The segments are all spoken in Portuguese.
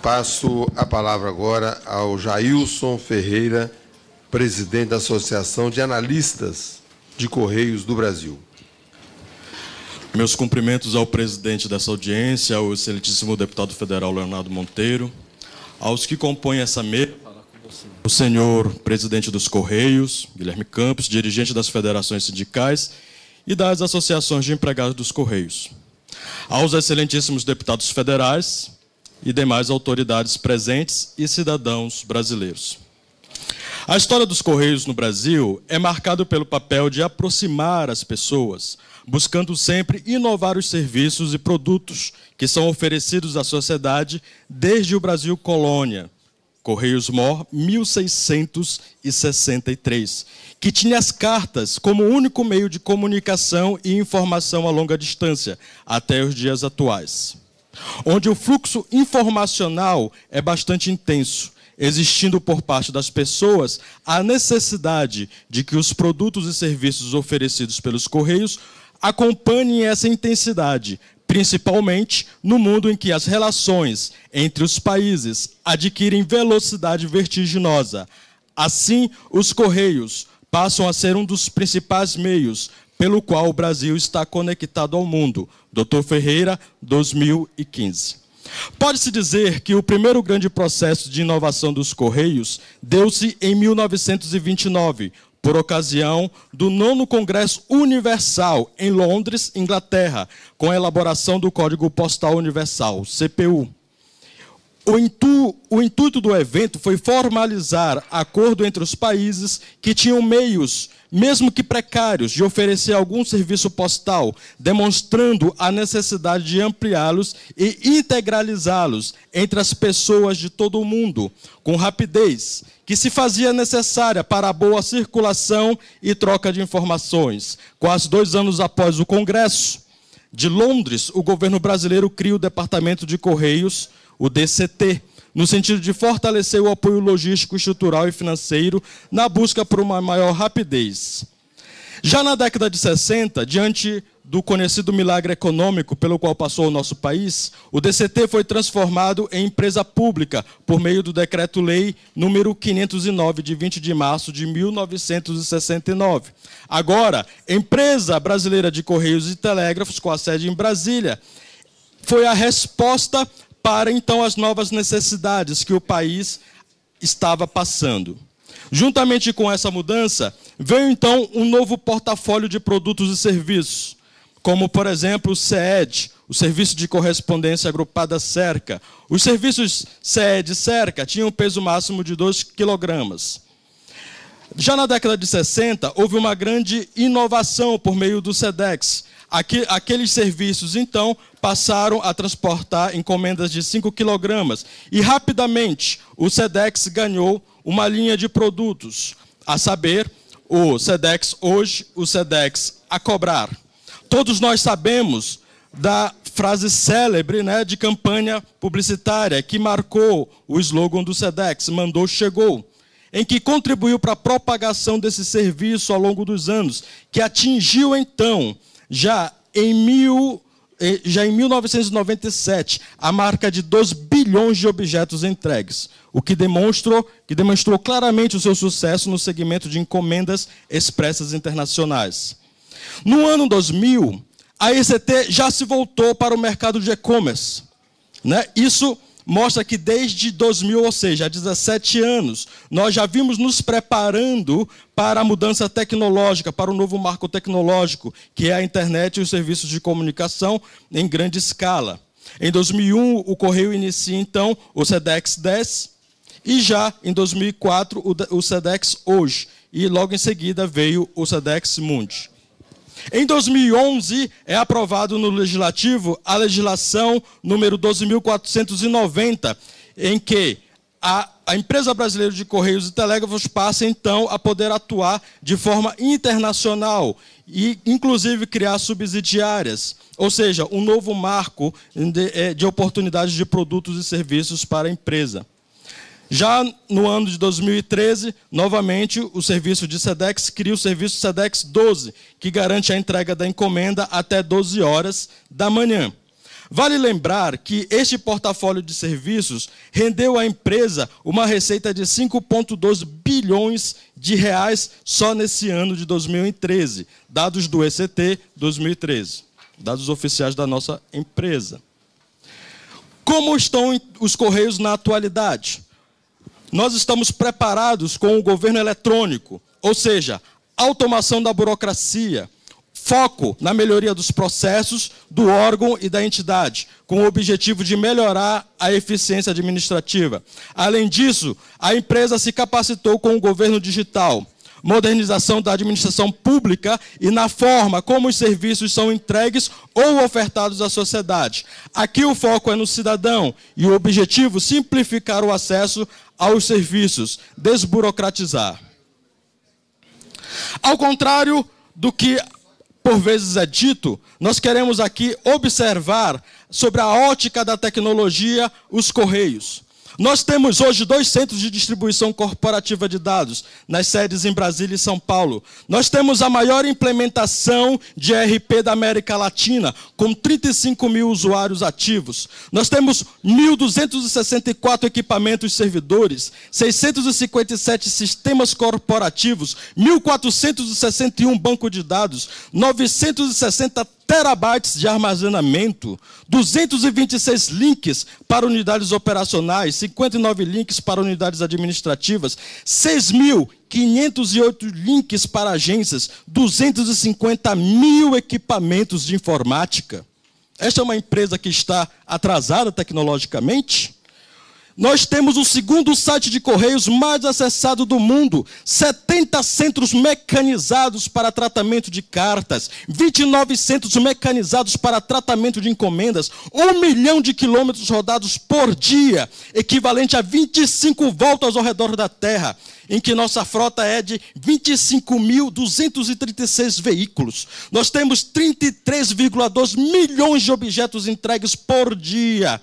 Passo a palavra agora ao Jailson Ferreira, presidente da Associação de Analistas de Correios do Brasil. Meus cumprimentos ao presidente dessa audiência, ao excelentíssimo deputado federal Leonardo Monteiro, aos que compõem essa mesa, o senhor presidente dos Correios, Guilherme Campos, dirigente das federações sindicais e das associações de empregados dos Correios, aos excelentíssimos deputados federais e demais autoridades presentes e cidadãos brasileiros. A história dos Correios no Brasil é marcada pelo papel de aproximar as pessoas, buscando sempre inovar os serviços e produtos que são oferecidos à sociedade desde o Brasil colônia, Correios Mor 1663, que tinha as cartas como único meio de comunicação e informação a longa distância, até os dias atuais. Onde o fluxo informacional é bastante intenso, existindo por parte das pessoas a necessidade de que os produtos e serviços oferecidos pelos Correios acompanhem essa intensidade, principalmente no mundo em que as relações entre os países adquirem velocidade vertiginosa. Assim, os Correios passam a ser um dos principais meios pelo qual o Brasil está conectado ao mundo. Dr. Ferreira, 2015. Pode-se dizer que o primeiro grande processo de inovação dos Correios deu-se em 1929, por ocasião do nono Congresso Universal em Londres, Inglaterra, com a elaboração do Código Postal Universal, CPU. O, intu, o, intuito do evento foi formalizar acordo entre os países que tinham meios, mesmo que precários, de oferecer algum serviço postal, demonstrando a necessidade de ampliá-los e integralizá-los entre as pessoas de todo o mundo, com rapidez, que se fazia necessária para a boa circulação e troca de informações. Quase dois anos após o Congresso de Londres, o governo brasileiro cria o Departamento de Correios, o DCT, no sentido de fortalecer o apoio logístico, estrutural e financeiro na busca por uma maior rapidez. Já na década de 60, diante do conhecido milagre econômico pelo qual passou o nosso país, o DCT foi transformado em empresa pública por meio do Decreto-Lei número 509, de 20 de março de 1969. Agora, Empresa Brasileira de Correios e Telégrafos, com a sede em Brasília, foi a resposta para então as novas necessidades que o país estava passando. Juntamente com essa mudança, veio então um novo portfólio de produtos e serviços como, por exemplo, o CED, o Serviço de Correspondência Agrupada Cerca. Os serviços e Cerca tinham um peso máximo de 2 quilogramas. Já na década de 60, houve uma grande inovação por meio do SEDEX. Aqueles serviços, então, passaram a transportar encomendas de 5 quilogramas. E, rapidamente, o SEDEX ganhou uma linha de produtos, a saber, o SEDEX hoje, o SEDEX a cobrar. Todos nós sabemos da frase célebre né, de campanha publicitária que marcou o slogan do SEDEX, mandou, chegou, em que contribuiu para a propagação desse serviço ao longo dos anos, que atingiu então, já em, mil, eh, já em 1997, a marca de 2 bilhões de objetos entregues, o que demonstrou, que demonstrou claramente o seu sucesso no segmento de encomendas expressas internacionais. No ano 2000, a ECT já se voltou para o mercado de e-commerce. Né? Isso mostra que desde 2000, ou seja, há 17 anos, nós já vimos nos preparando para a mudança tecnológica, para o novo marco tecnológico, que é a internet e os serviços de comunicação em grande escala. Em 2001, o Correio inicia, então, o SEDEX 10, e já em 2004, o SEDEX hoje. E logo em seguida veio o SEDEX Mundi. Em 2011, é aprovado no Legislativo a legislação número 12.490, em que a, a, empresa brasileira de Correios e Telégrafos passa, então, a poder atuar de forma internacional e, inclusive, criar subsidiárias, ou seja, um novo marco de, eh, de oportunidades de produtos e serviços para a empresa. Já no ano de 2013, novamente, o serviço de SEDEX cria o serviço SEDEX 12, que garante a entrega da encomenda até 12 horas da manhã. Vale lembrar que este portfólio de serviços rendeu à empresa uma receita de 5,2 bilhões de reais só nesse ano de 2013, dados do ECT 2013, dados oficiais da nossa empresa. Como estão os Correios na atualidade? Nós estamos preparados com o governo eletrônico, ou seja, automação da burocracia, foco na melhoria dos processos do órgão e da entidade, com o objetivo de melhorar a eficiência administrativa. Além disso, a empresa se capacitou com o governo digital, modernização da administração pública e na forma como os serviços são entregues ou ofertados à sociedade. Aqui o foco é no cidadão e o objetivo simplificar o acesso aos serviços, desburocratizar. Ao contrário do que por vezes é dito, nós queremos aqui observar sobre a ótica da tecnologia os correios. Nós temos hoje dois centros de distribuição corporativa de dados, nas sedes em Brasília e São Paulo. Nós temos a maior implementação de ERP da América Latina, com 35 mil usuários ativos. Nós temos 1.264 equipamentos servidores, 657 sistemas corporativos, 1.461 banco de dados, 960 terabytes de armazenamento, 226 links para unidades operacionais, 59 links para unidades administrativas, 6.508 links para agências, 250 mil equipamentos de informática. Esta é uma empresa que está atrasada tecnologicamente? Nós temos o segundo site de correios mais acessado do mundo, 70 centros mecanizados para tratamento de cartas, 29 centros mecanizados para tratamento de encomendas, um milhão de quilômetros rodados por dia, equivalente a 25 voltas ao redor da Terra, em que nossa frota é de 25.236 veículos. Nós temos 33,2 milhões de objetos entregues por dia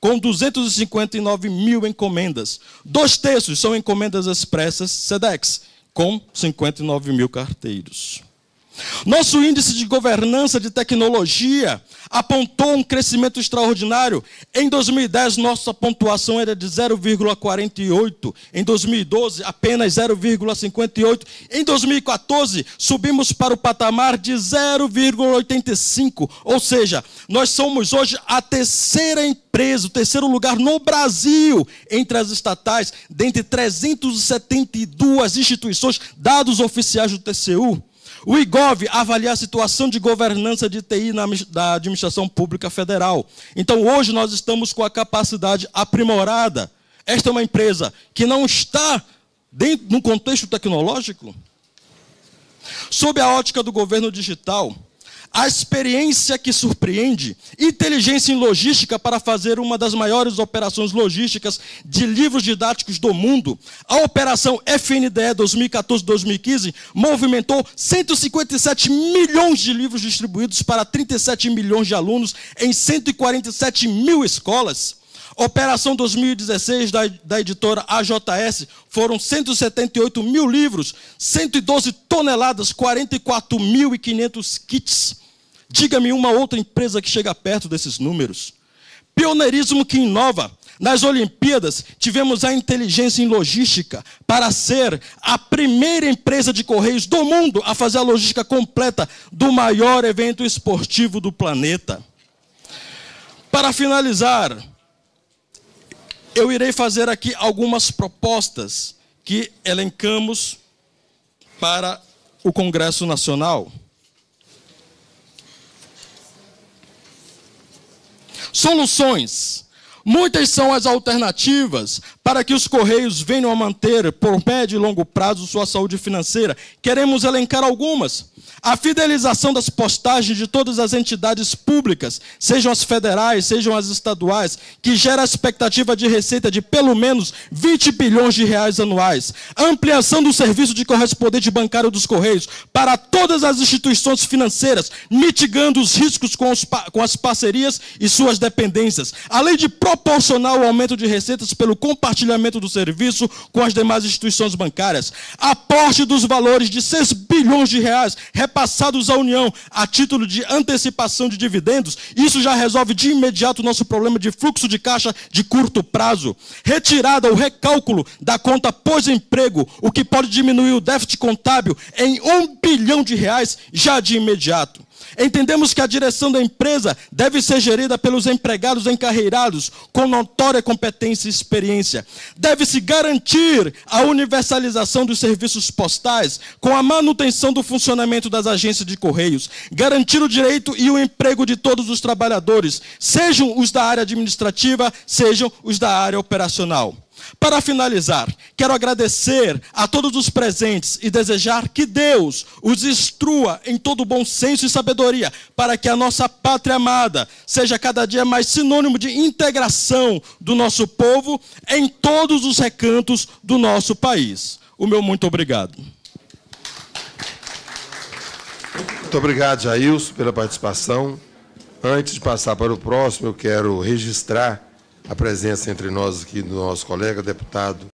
com 259 mil encomendas. Dois terços são encomendas expressas SEDEX, com 59 mil carteiros. Nosso índice de governança de tecnologia apontou um crescimento extraordinário. Em 2010, nossa pontuação era de 0,48. Em 2012, apenas 0,58. Em 2014, subimos para o patamar de 0,85. Ou seja, nós somos hoje a terceira empresa, o terceiro lugar no Brasil entre as estatais, dentre 372 instituições, dados oficiais do TCU. O IGOV avalia a situação de governança de TI na, da administração pública federal. Então, hoje nós estamos com a capacidade aprimorada. Esta é uma empresa que não está dentro no contexto tecnológico. Sob a ótica do governo digital, a experiência que surpreende, inteligência em logística para fazer uma das maiores operações logísticas de livros didáticos do mundo. A operação FNDE 2014-2015 movimentou 157 milhões de livros distribuídos para 37 milhões de alunos em 147 mil escolas. Operação 2016 da, da editora AJS foram 178 mil livros, 112 toneladas, 44.500 kits. Diga-me uma outra empresa que chega perto desses números. Pioneirismo que inova. Nas Olimpíadas, tivemos a inteligência em logística para ser a primeira empresa de correios do mundo a fazer a logística completa do maior evento esportivo do planeta. Para finalizar, eu irei fazer aqui algumas propostas que elencamos para o Congresso Nacional. Soluções. Muitas são as alternativas para que os Correios venham a manter, por médio e longo prazo, sua saúde financeira. Queremos elencar algumas. A fidelização das postagens de todas as entidades públicas, sejam as federais, sejam as estaduais, que gera a expectativa de receita de pelo menos 20 bilhões de reais anuais. A ampliação do serviço de correspondente bancário dos Correios para todas as instituições financeiras, mitigando os riscos com, os, com as parcerias e suas dependências. Além de proporcional ao aumento de receitas pelo compartilhamento do serviço com as demais instituições bancárias, aporte dos valores de 6 bilhões de reais repassados à União a título de antecipação de dividendos, isso já resolve de imediato o nosso problema de fluxo de caixa de curto prazo. Retirada ou recálculo da conta pós-emprego, o que pode diminuir o déficit contábil em um bilhão de reais já de imediato. Entendemos que a direção da empresa deve ser gerida pelos empregados encarreirados com notória competência e experiência. Deve-se garantir a universalização dos serviços postais com a manutenção do funcionamento das agências de correios, garantir o direito e o emprego de todos os trabalhadores, sejam os da área administrativa, sejam os da área operacional. Para finalizar, quero agradecer a todos os presentes e desejar que Deus os instrua em todo bom senso e sabedoria, para que a nossa pátria amada seja cada dia mais sinônimo de integração do nosso povo em todos os recantos do nosso país. O meu muito obrigado. Muito obrigado, Jailson, pela participação. Antes de passar para o próximo, eu quero registrar a presença entre nós aqui do nosso colega deputado